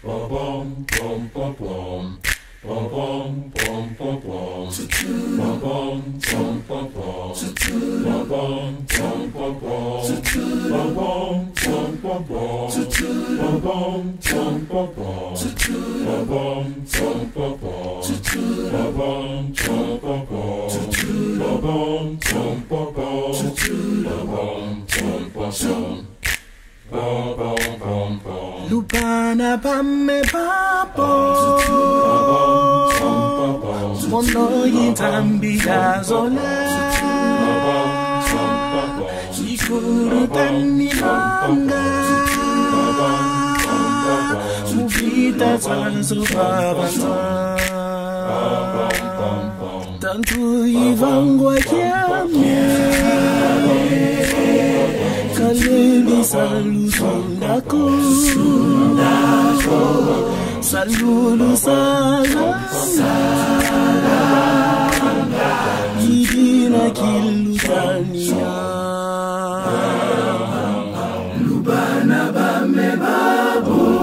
Ba bum, bum bum bum, ba bum, bum bum bum, Bom bom bom bum, bum bum bum, bom bom bom. bum, bum bum bum, bom. Bom bom bum, bum bum bum, bom bom bom bum, bum bum bum, bom bom. Bom bum, bum bum bum, Bom bom bom bum, bum bum bum, bom bom bom. bum, bum bum bum, bom. Bom Lubana bame babo. Mono yitambi gazola Ikuru tanilanga Muvita zanzo babanza Tantu ivangwa kiamye Kalemi salu sundako Salulu salanga Yidina kilu tania babo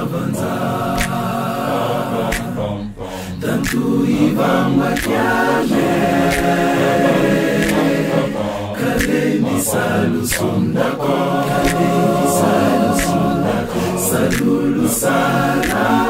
babanza Tantu ivangwa kyale Kalemi salu sundako Kalemi salu sundako Salulu salasa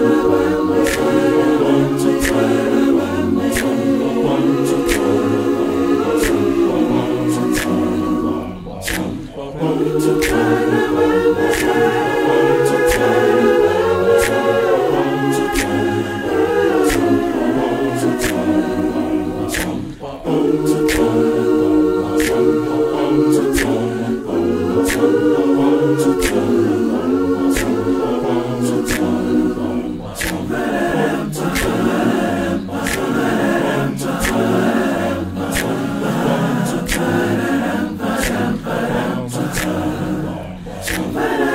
to Venom.